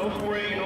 rope ring